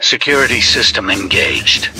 Security system engaged.